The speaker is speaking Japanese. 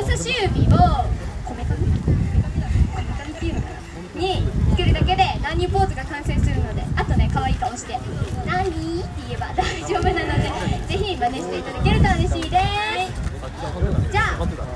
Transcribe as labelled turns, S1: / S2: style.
S1: 人差し指をこめかみっていうのかなにつけるだけで何ポーズが完成するのであとね可愛い顔して「何?」って言えば大丈夫なのでぜひ真似していただけると嬉しいですじゃあ